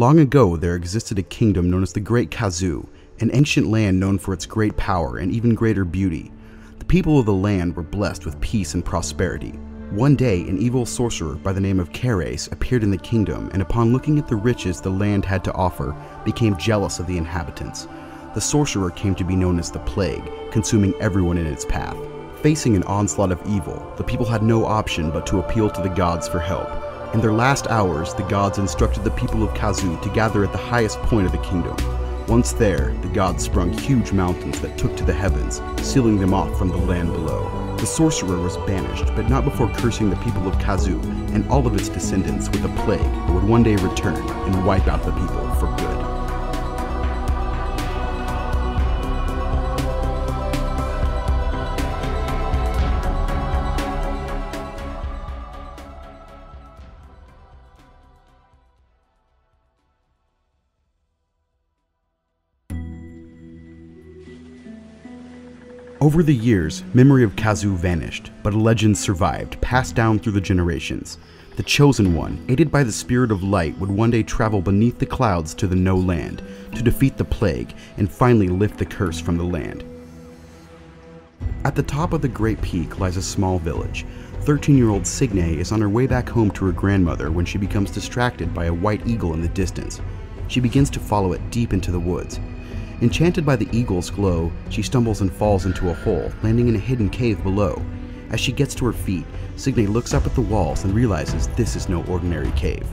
Long ago, there existed a kingdom known as the Great Kazoo, an ancient land known for its great power and even greater beauty. The people of the land were blessed with peace and prosperity. One day, an evil sorcerer by the name of Keres appeared in the kingdom and, upon looking at the riches the land had to offer, became jealous of the inhabitants. The sorcerer came to be known as the Plague, consuming everyone in its path. Facing an onslaught of evil, the people had no option but to appeal to the gods for help. In their last hours, the gods instructed the people of Kazu to gather at the highest point of the kingdom. Once there, the gods sprung huge mountains that took to the heavens, sealing them off from the land below. The sorcerer was banished, but not before cursing the people of Kazu and all of its descendants with a plague that would one day return and wipe out the people Over the years, memory of Kazoo vanished, but a legend survived, passed down through the generations. The Chosen One, aided by the Spirit of Light, would one day travel beneath the clouds to the No Land to defeat the plague and finally lift the curse from the land. At the top of the Great Peak lies a small village. 13 year old Signe is on her way back home to her grandmother when she becomes distracted by a white eagle in the distance. She begins to follow it deep into the woods. Enchanted by the eagle's glow, she stumbles and falls into a hole, landing in a hidden cave below. As she gets to her feet, Signe looks up at the walls and realizes this is no ordinary cave.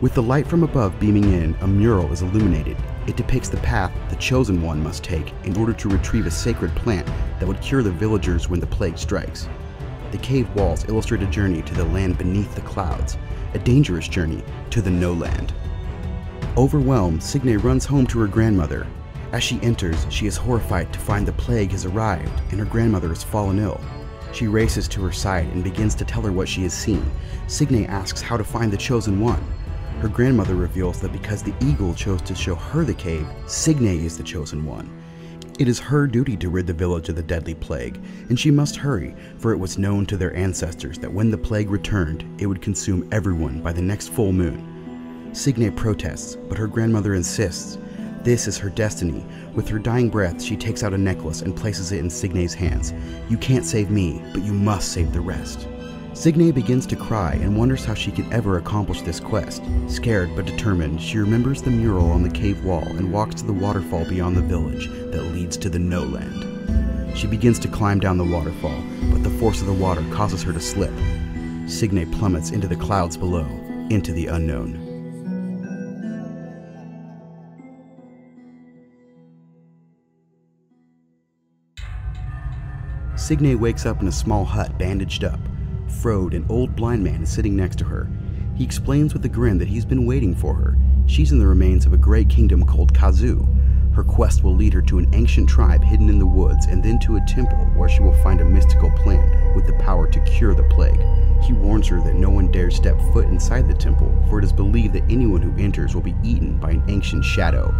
With the light from above beaming in, a mural is illuminated. It depicts the path the Chosen One must take in order to retrieve a sacred plant that would cure the villagers when the plague strikes. The cave walls illustrate a journey to the land beneath the clouds, a dangerous journey to the No Land. Overwhelmed, Signe runs home to her grandmother, as she enters, she is horrified to find the plague has arrived and her grandmother has fallen ill. She races to her side and begins to tell her what she has seen. Signe asks how to find the Chosen One. Her grandmother reveals that because the eagle chose to show her the cave, Signe is the Chosen One. It is her duty to rid the village of the deadly plague, and she must hurry, for it was known to their ancestors that when the plague returned, it would consume everyone by the next full moon. Signe protests, but her grandmother insists, this is her destiny. With her dying breath, she takes out a necklace and places it in Signe's hands. You can't save me, but you must save the rest. Signe begins to cry and wonders how she could ever accomplish this quest. Scared but determined, she remembers the mural on the cave wall and walks to the waterfall beyond the village that leads to the No Land. She begins to climb down the waterfall, but the force of the water causes her to slip. Signe plummets into the clouds below, into the unknown. Signe wakes up in a small hut bandaged up. Frode, an old blind man, is sitting next to her. He explains with a grin that he's been waiting for her. She's in the remains of a great kingdom called Kazu. Her quest will lead her to an ancient tribe hidden in the woods and then to a temple where she will find a mystical plant with the power to cure the plague. He warns her that no one dares step foot inside the temple, for it is believed that anyone who enters will be eaten by an ancient shadow.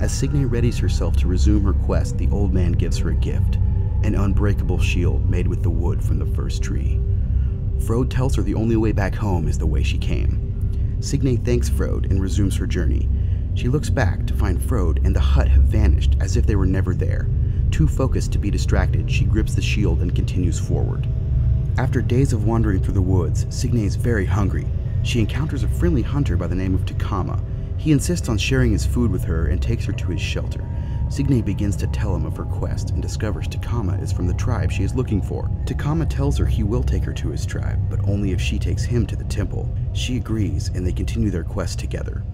As Signe readies herself to resume her quest, the old man gives her a gift an unbreakable shield made with the wood from the first tree. Frode tells her the only way back home is the way she came. Signe thanks Frode and resumes her journey. She looks back to find Frode and the hut have vanished as if they were never there. Too focused to be distracted, she grips the shield and continues forward. After days of wandering through the woods, Signe is very hungry. She encounters a friendly hunter by the name of Takama. He insists on sharing his food with her and takes her to his shelter. Signe begins to tell him of her quest and discovers Takama is from the tribe she is looking for. Takama tells her he will take her to his tribe, but only if she takes him to the temple. She agrees and they continue their quest together.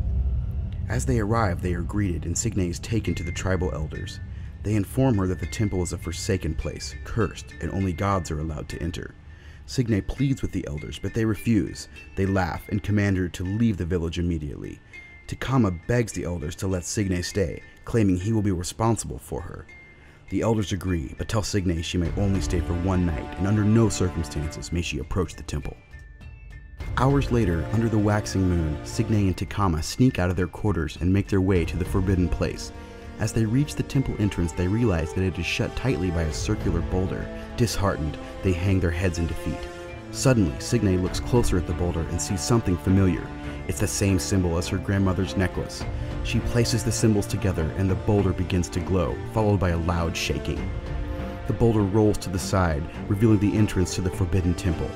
As they arrive, they are greeted and Signe is taken to the tribal elders. They inform her that the temple is a forsaken place, cursed, and only gods are allowed to enter. Signe pleads with the elders, but they refuse. They laugh and command her to leave the village immediately. Takama begs the elders to let Signe stay, claiming he will be responsible for her. The elders agree, but tell Signe she may only stay for one night, and under no circumstances may she approach the temple. Hours later, under the waxing moon, Signe and Takama sneak out of their quarters and make their way to the forbidden place. As they reach the temple entrance, they realize that it is shut tightly by a circular boulder. Disheartened, they hang their heads in defeat. Suddenly, Signe looks closer at the boulder and sees something familiar. It's the same symbol as her grandmother's necklace. She places the symbols together and the boulder begins to glow, followed by a loud shaking. The boulder rolls to the side, revealing the entrance to the Forbidden Temple.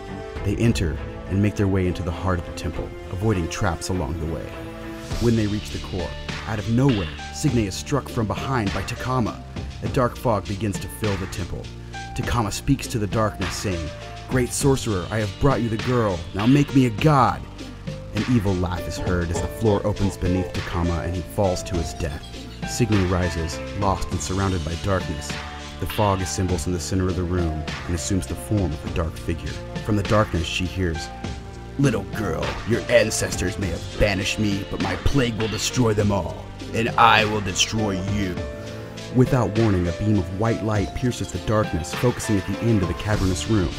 They enter and make their way into the heart of the temple, avoiding traps along the way. When they reach the core, out of nowhere, Signe is struck from behind by Takama. A dark fog begins to fill the temple. Takama speaks to the darkness, saying, Great sorcerer, I have brought you the girl. Now make me a god. An evil laugh is heard as the floor opens beneath Takama and he falls to his death. Signe rises, lost and surrounded by darkness. The fog assembles in the center of the room and assumes the form of a dark figure. From the darkness, she hears, Little girl, your ancestors may have banished me, but my plague will destroy them all, and I will destroy you. Without warning, a beam of white light pierces the darkness, focusing at the end of the cavernous room.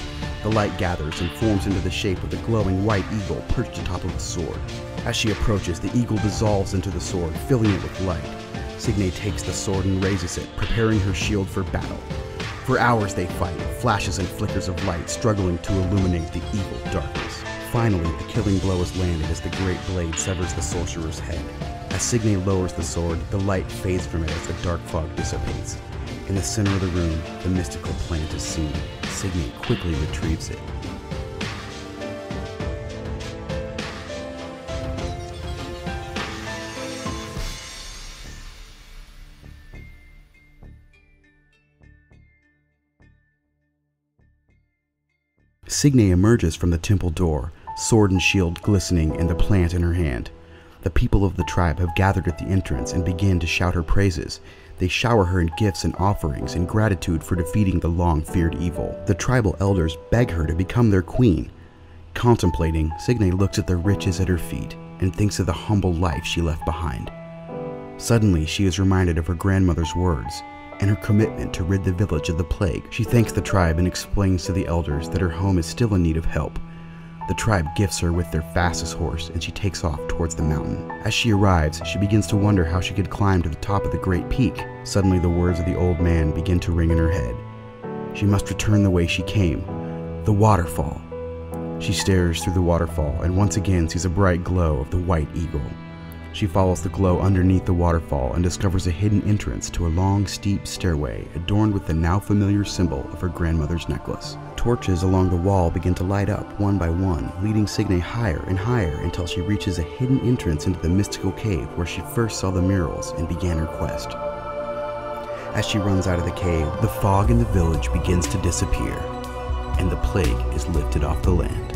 The light gathers and forms into the shape of the glowing white eagle perched atop of the sword. As she approaches, the eagle dissolves into the sword, filling it with light. Signe takes the sword and raises it, preparing her shield for battle. For hours they fight, flashes and flickers of light struggling to illuminate the evil darkness. Finally, the killing blow is landed as the great blade severs the sorcerer's head. As Signe lowers the sword, the light fades from it as the dark fog dissipates. In the center of the room, the mystical plant is seen. Signe quickly retrieves it. Signe emerges from the temple door, sword and shield glistening and the plant in her hand. The people of the tribe have gathered at the entrance and begin to shout her praises. They shower her in gifts and offerings in gratitude for defeating the long feared evil. The tribal elders beg her to become their queen. Contemplating, Signe looks at the riches at her feet and thinks of the humble life she left behind. Suddenly, she is reminded of her grandmother's words and her commitment to rid the village of the plague. She thanks the tribe and explains to the elders that her home is still in need of help. The tribe gifts her with their fastest horse and she takes off towards the mountain. As she arrives, she begins to wonder how she could climb to the top of the great peak. Suddenly, the words of the old man begin to ring in her head. She must return the way she came the waterfall. She stares through the waterfall and once again sees a bright glow of the white eagle. She follows the glow underneath the waterfall and discovers a hidden entrance to a long, steep stairway adorned with the now familiar symbol of her grandmother's necklace. Torches along the wall begin to light up one by one, leading Signe higher and higher until she reaches a hidden entrance into the mystical cave where she first saw the murals and began her quest. As she runs out of the cave, the fog in the village begins to disappear, and the plague is lifted off the land.